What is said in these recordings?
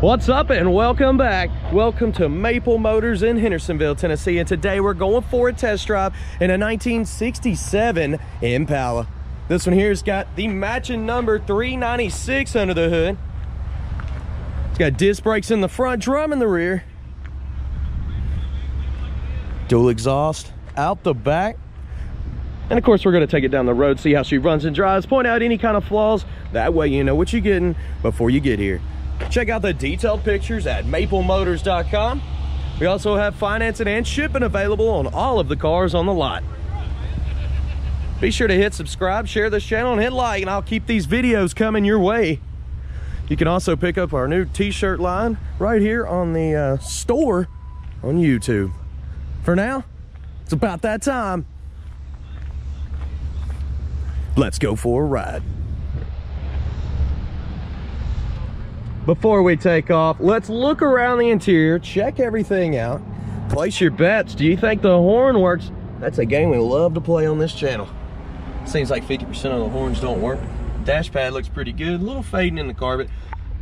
What's up and welcome back. Welcome to Maple Motors in Hendersonville, Tennessee. And today we're going for a test drive in a 1967 Impala. This one here's got the matching number 396 under the hood. It's got disc brakes in the front, drum in the rear. Dual exhaust out the back. And of course, we're gonna take it down the road, see how she runs and drives, point out any kind of flaws. That way you know what you're getting before you get here. Check out the detailed pictures at maplemotors.com. We also have financing and shipping available on all of the cars on the lot. Be sure to hit subscribe, share this channel, and hit like, and I'll keep these videos coming your way. You can also pick up our new t-shirt line right here on the uh, store on YouTube. For now, it's about that time. Let's go for a ride. Before we take off, let's look around the interior, check everything out, place your bets. Do you think the horn works? That's a game we love to play on this channel. Seems like 50% of the horns don't work. Dash pad looks pretty good, a little fading in the carpet,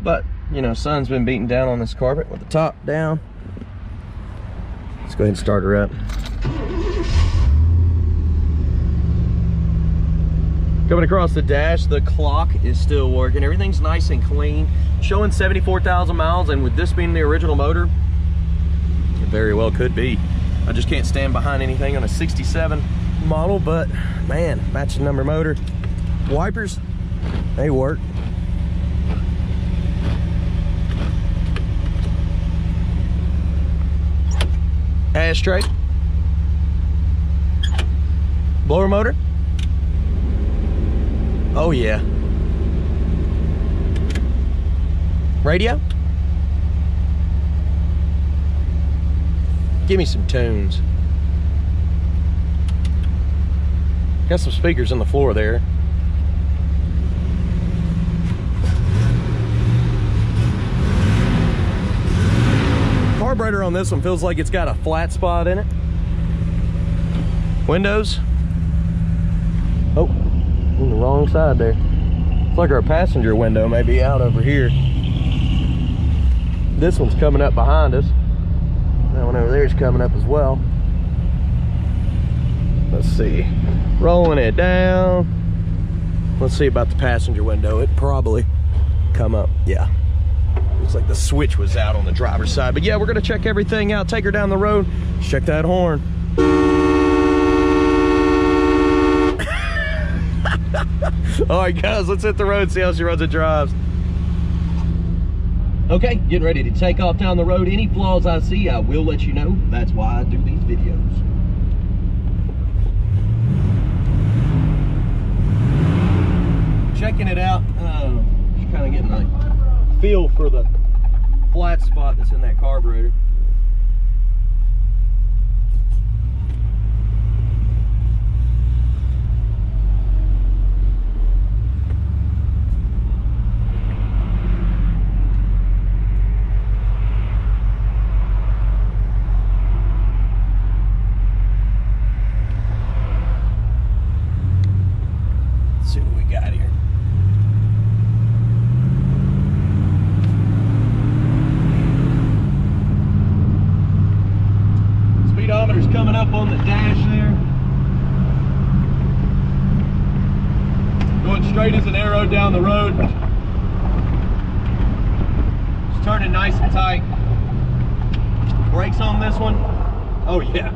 but you know, sun's been beating down on this carpet with the top down. Let's go ahead and start her up. Coming across the dash, the clock is still working. Everything's nice and clean. Showing 74,000 miles, and with this being the original motor, it very well could be. I just can't stand behind anything on a 67 model, but man, matching number motor. Wipers, they work. Ashtray. Blower motor. Oh yeah. Radio? Give me some tunes. Got some speakers on the floor there. Carburetor on this one feels like it's got a flat spot in it. Windows. Oh, on the wrong side there. It's like our passenger window may be out over here. This one's coming up behind us. That one over there is coming up as well. Let's see. Rolling it down. Let's see about the passenger window. It probably come up. Yeah. Looks like the switch was out on the driver's side. But yeah, we're gonna check everything out. Take her down the road. Check that horn. All right, guys, let's hit the road, see how she runs and drives. Okay, getting ready to take off down the road. Any flaws I see, I will let you know. That's why I do these videos. Checking it out, uh, just kind of getting a feel for the flat spot that's in that carburetor. Let's see what we got here. Speedometer's coming up on the dash there. Going straight as an arrow down the road. It's turning nice and tight. Brakes on this one. Oh yeah,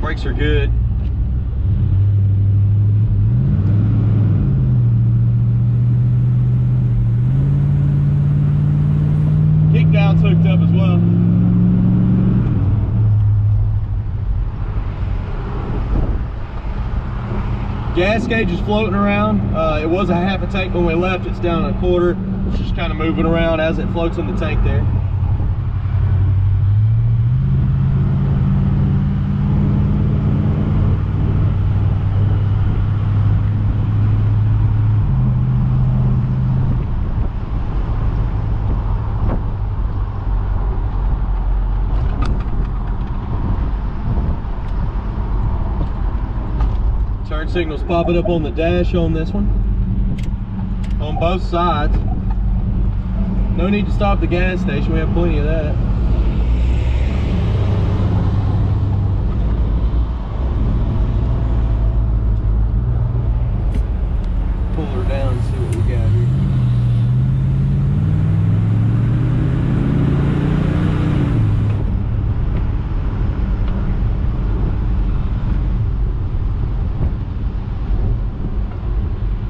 brakes are good. Kick down's hooked up as well. Gas gauge is floating around. Uh, it was a half a tank when we left. It's down a quarter. It's just kind of moving around as it floats in the tank there. Signals popping up on the dash on this one. On both sides. No need to stop the gas station. We have plenty of that. Pull her down and see what we got here.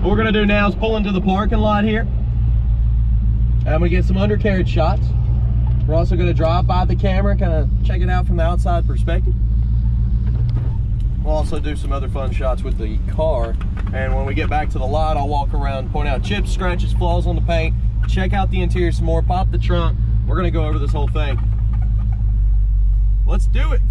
What we're do now is pull into the parking lot here. I'm gonna get some undercarriage shots. We're also gonna drive by the camera, kind of check it out from the outside perspective. We'll also do some other fun shots with the car. And when we get back to the lot, I'll walk around, point out chips, scratches, flaws on the paint, check out the interior some more, pop the trunk. We're gonna go over this whole thing. Let's do it.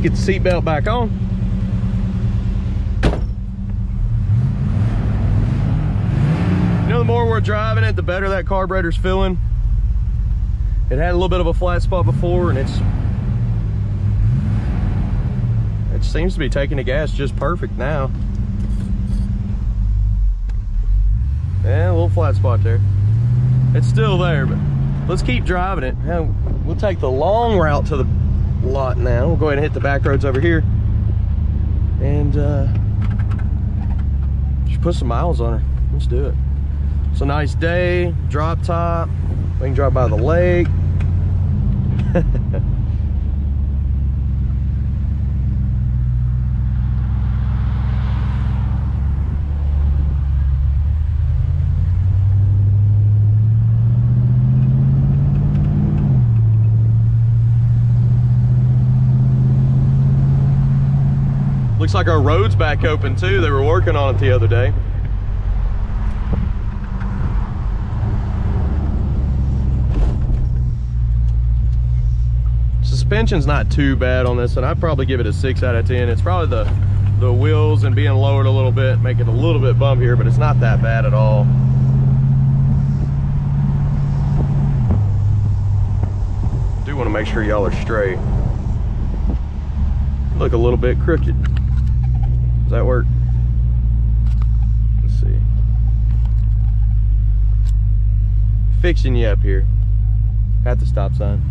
Let's get the seatbelt back on. You know, the more we're driving it, the better that carburetor's feeling. It had a little bit of a flat spot before and it's it seems to be taking the gas just perfect now. Yeah, a little flat spot there. It's still there, but let's keep driving it. We'll take the long route to the lot now. We'll go ahead and hit the back roads over here and uh, just put some miles on her. Let's do it. It's a nice day, drop top. We can drive by the lake. Looks like our road's back open too. They were working on it the other day. Suspension's not too bad on this, and I'd probably give it a six out of 10. It's probably the, the wheels and being lowered a little bit, make it a little bit bumpier, but it's not that bad at all. do want to make sure y'all are straight. Look a little bit crooked. Does that work? Let's see. Fixing you up here at the stop sign.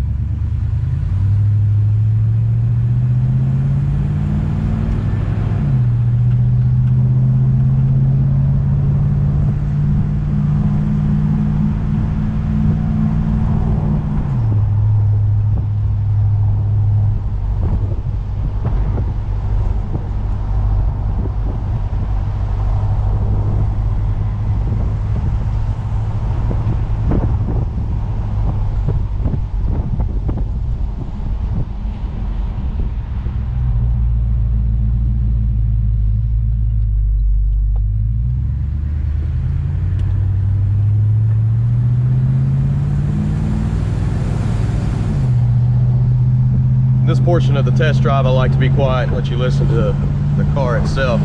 this portion of the test drive, I like to be quiet and let you listen to the car itself.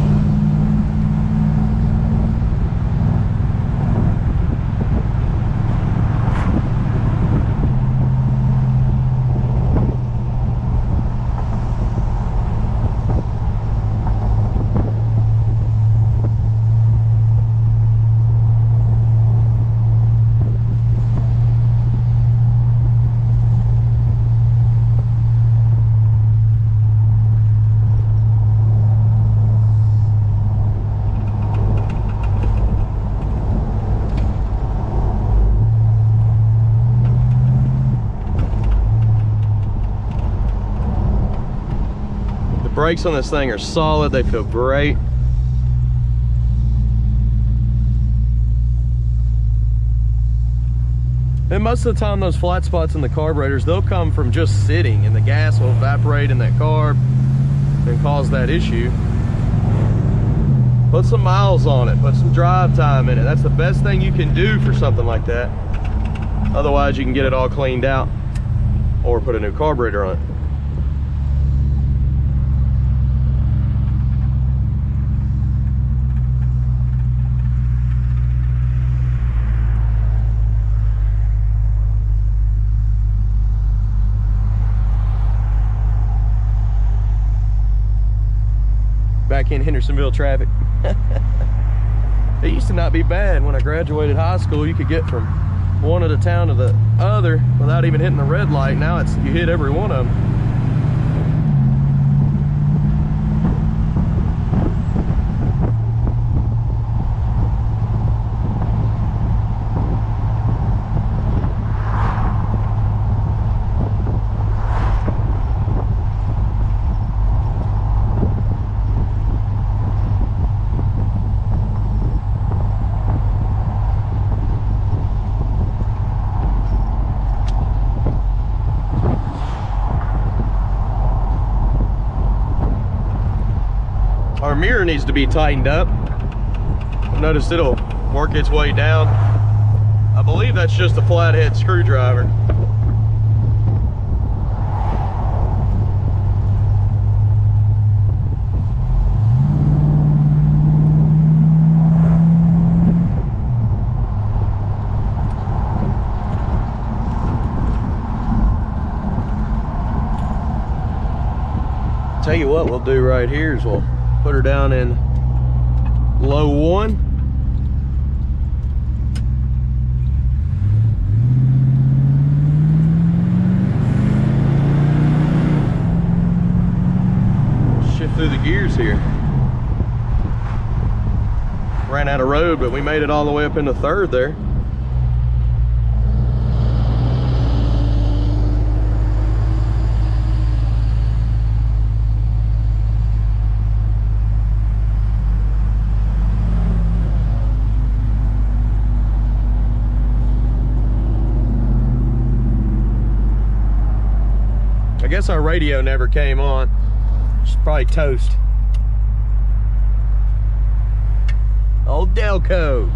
Brakes on this thing are solid. They feel great. And most of the time, those flat spots in the carburetors, they'll come from just sitting and the gas will evaporate in that carb and cause that issue. Put some miles on it, put some drive time in it. That's the best thing you can do for something like that. Otherwise, you can get it all cleaned out or put a new carburetor on it. Back in Hendersonville traffic. it used to not be bad when I graduated high school. You could get from one of the town to the other without even hitting the red light. Now it's you hit every one of them. Our mirror needs to be tightened up. Notice it'll work its way down. I believe that's just a flathead screwdriver. Tell you what we'll do right here is we'll put her down in low one. Shift through the gears here. Ran out of road, but we made it all the way up into third there. Guess our radio never came on. It's probably toast. Old Delco.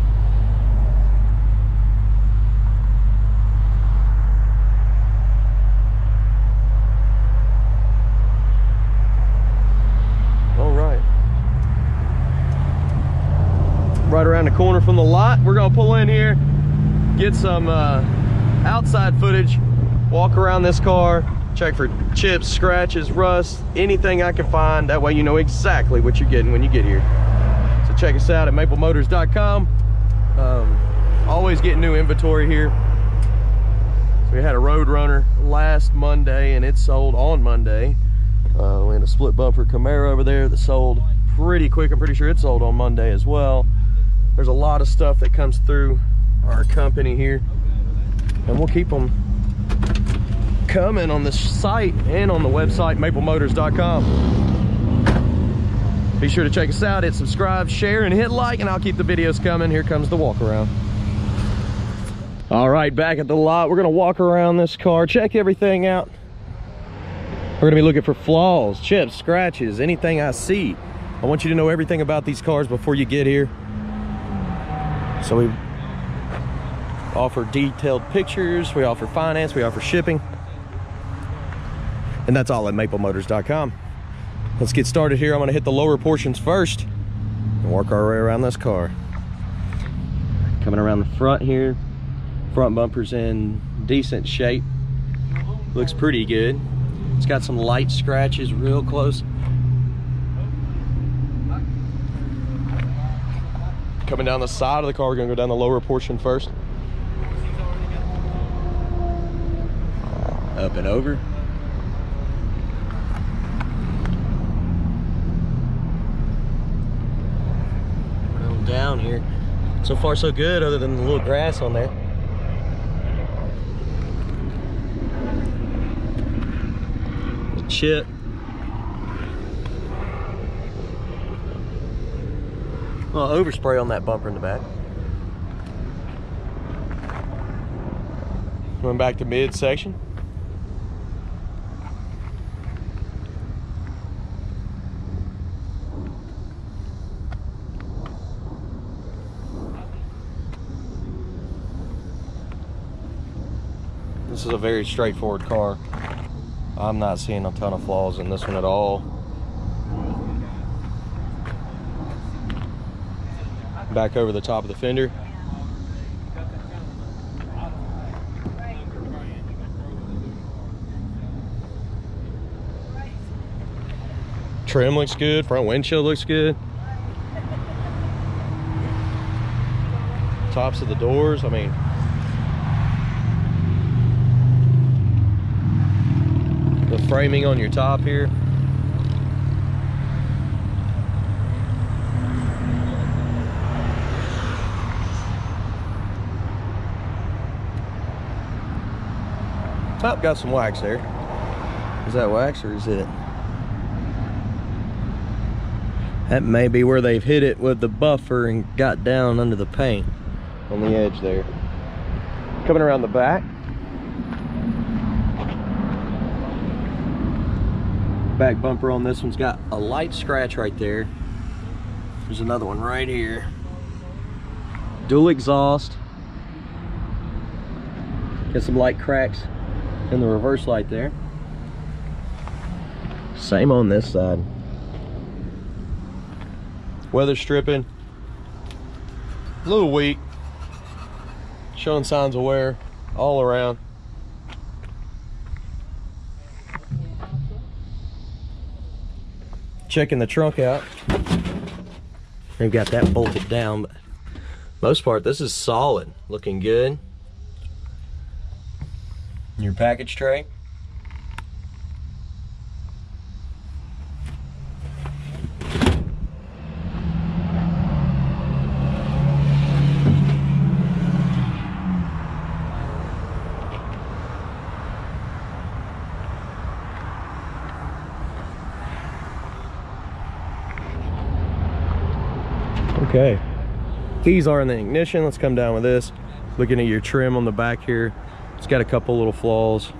All right. Right around the corner from the lot. We're gonna pull in here, get some uh, outside footage, walk around this car, check for chips, scratches, rust, anything I can find. That way you know exactly what you're getting when you get here. So check us out at maplemotors.com. Um, always getting new inventory here. So we had a Roadrunner last Monday and it sold on Monday. Uh, we had a split bumper Camaro over there that sold pretty quick. I'm pretty sure it sold on Monday as well. There's a lot of stuff that comes through our company here and we'll keep them coming on the site and on the website, maplemotors.com. Be sure to check us out, hit subscribe, share, and hit like, and I'll keep the videos coming. Here comes the walk around. All right, back at the lot. We're gonna walk around this car, check everything out. We're gonna be looking for flaws, chips, scratches, anything I see. I want you to know everything about these cars before you get here. So we offer detailed pictures, we offer finance, we offer shipping. And that's all at maplemotors.com. Let's get started here. I'm gonna hit the lower portions first and work our way around this car. Coming around the front here, front bumper's in decent shape. Looks pretty good. It's got some light scratches real close. Coming down the side of the car, we're gonna go down the lower portion first. Up and over. Down here. So far so good other than the little grass on there. chip. Well, overspray on that bumper in the back. Going back to midsection. Is a very straightforward car. I'm not seeing a ton of flaws in this one at all. Back over the top of the fender. Trim looks good, front windshield looks good. Tops of the doors, I mean, framing on your top here. Top got some wax there. Is that wax or is it? That may be where they've hit it with the buffer and got down under the paint on the edge there. Coming around the back. Back bumper on this one's got a light scratch right there. There's another one right here. Dual exhaust. Got some light cracks in the reverse light there. Same on this side. Weather stripping. A little weak. Showing signs of wear all around. Checking the trunk out. They've got that bolted down, but most part this is solid, looking good. Your package tray. Okay. Keys are in the ignition. Let's come down with this. Looking at your trim on the back here. It's got a couple little flaws.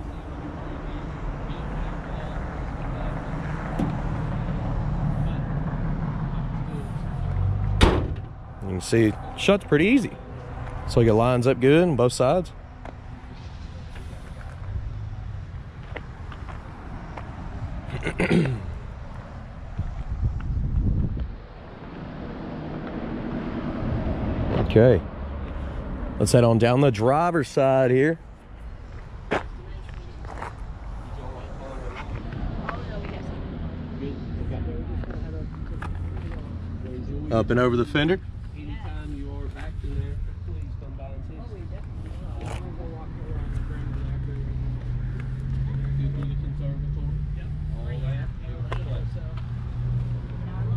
You can see shuts pretty easy. So it lines up good on both sides. Okay. Let's head on down the driver's side here. Up and over the fender. Anytime you are back in there, please come by and see us. Good through the conservatory. All that.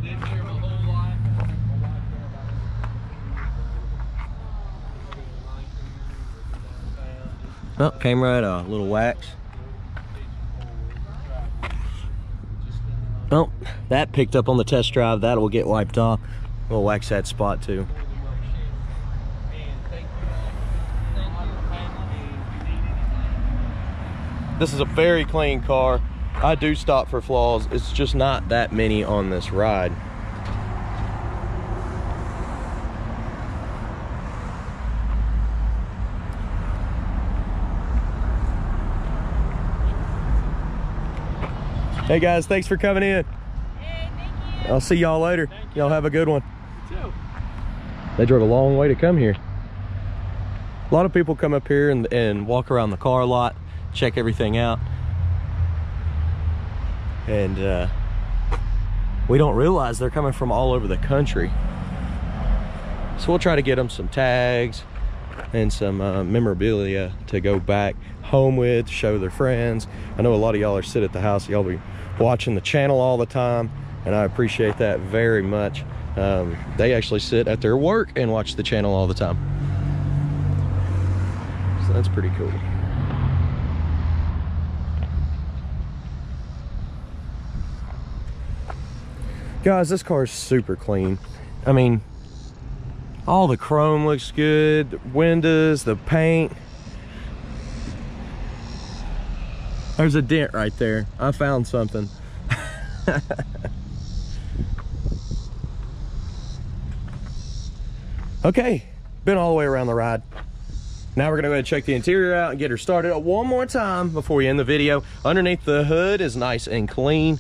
Lived here my whole life. My wife there about Oh, came right off. A little wax. Oh, that picked up on the test drive. That will get wiped off. We'll wax that spot too. This is a very clean car. I do stop for flaws. It's just not that many on this ride. Hey guys, thanks for coming in. Hey, thank you. I'll see y'all later. Y'all have a good one. They drove a long way to come here. A lot of people come up here and, and walk around the car lot, check everything out. And uh, we don't realize they're coming from all over the country. So we'll try to get them some tags and some uh, memorabilia to go back home with, show their friends. I know a lot of y'all are sit at the house, y'all be watching the channel all the time, and I appreciate that very much. Um, they actually sit at their work and watch the channel all the time. So that's pretty cool. Guys, this car is super clean. I mean, all the chrome looks good, the windows, the paint. There's a dent right there. I found something. okay, been all the way around the ride. Now we're gonna go ahead and check the interior out and get her started one more time before we end the video. Underneath the hood is nice and clean.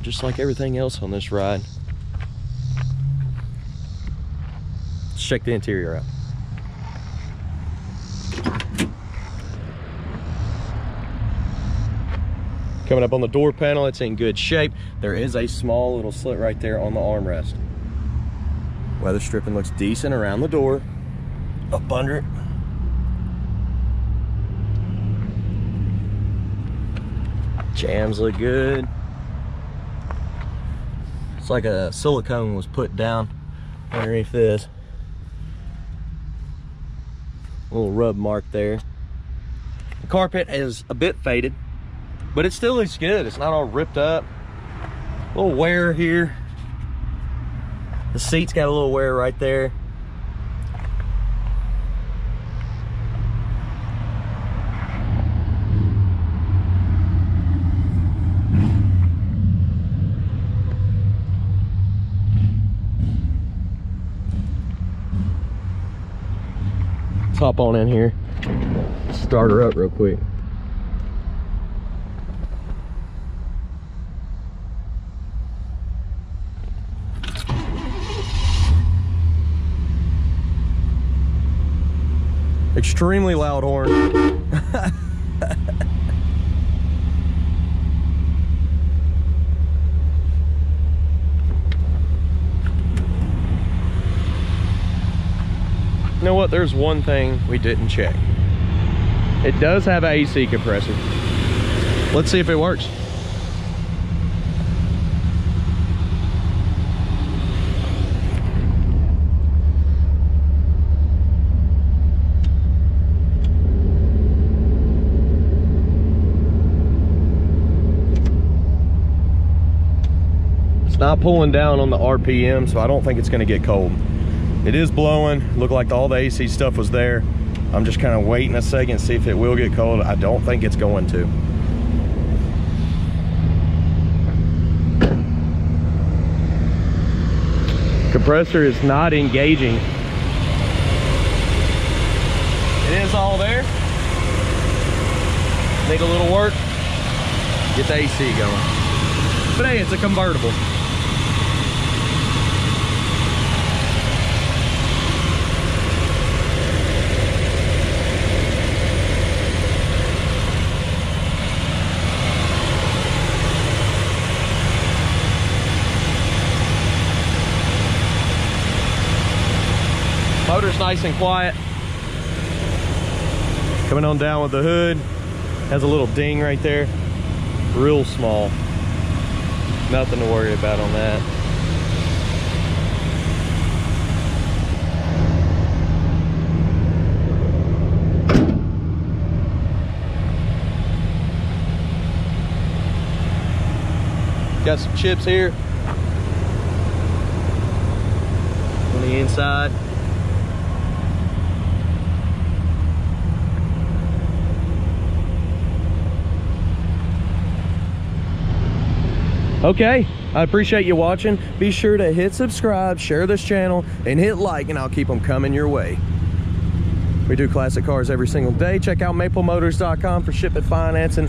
Just like everything else on this ride. Check the interior out. Coming up on the door panel, it's in good shape. There is a small little slit right there on the armrest. Weather stripping looks decent around the door. Up under it. Jambs look good. It's like a silicone was put down underneath this. Little rub mark there. The carpet is a bit faded, but it still looks good. It's not all ripped up. A little wear here. The seat's got a little wear right there. Hop on in here. Start her up real quick. Extremely loud horn. You know what? There's one thing we didn't check. It does have an AC compressor. Let's see if it works. It's not pulling down on the RPM, so I don't think it's gonna get cold. It is blowing. Looked like all the AC stuff was there. I'm just kind of waiting a second, see if it will get cold. I don't think it's going to. Compressor is not engaging. It is all there. Need a little work. Get the AC going. But hey, it's a convertible. Motor's nice and quiet. Coming on down with the hood. Has a little ding right there. Real small. Nothing to worry about on that. Got some chips here on the inside. Okay, I appreciate you watching. Be sure to hit subscribe, share this channel, and hit like, and I'll keep them coming your way. We do classic cars every single day. Check out maplemotors.com for shipping, financing,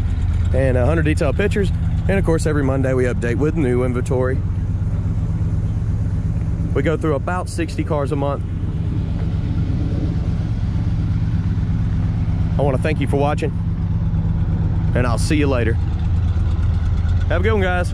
and 100 detailed pictures. And of course, every Monday we update with new inventory. We go through about 60 cars a month. I want to thank you for watching, and I'll see you later. Have a good one, guys.